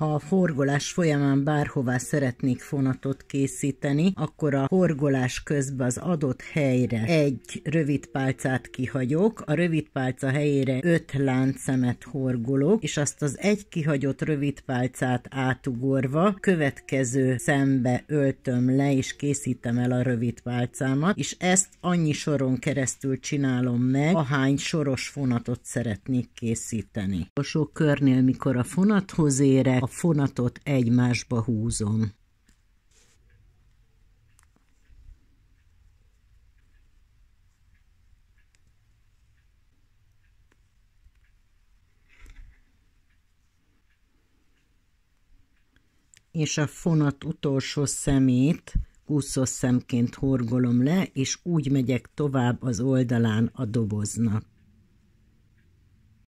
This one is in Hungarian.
Ha a horgolás folyamán bárhová szeretnék fonatot készíteni, akkor a horgolás közben az adott helyre egy rövid pálcát kihagyok, a rövid pálca helyére öt láncszemet horgolok, és azt az egy kihagyott rövid pálcát átugorva következő szembe öltöm le, és készítem el a rövid pálcámat, és ezt annyi soron keresztül csinálom meg, ahány soros fonatot szeretnék készíteni. A sok körnél, mikor a fonathoz érek, a fonatot egymásba húzom. és a fonat utolsó szemét úszószemként horgolom le, és úgy megyek tovább az oldalán a doboznak.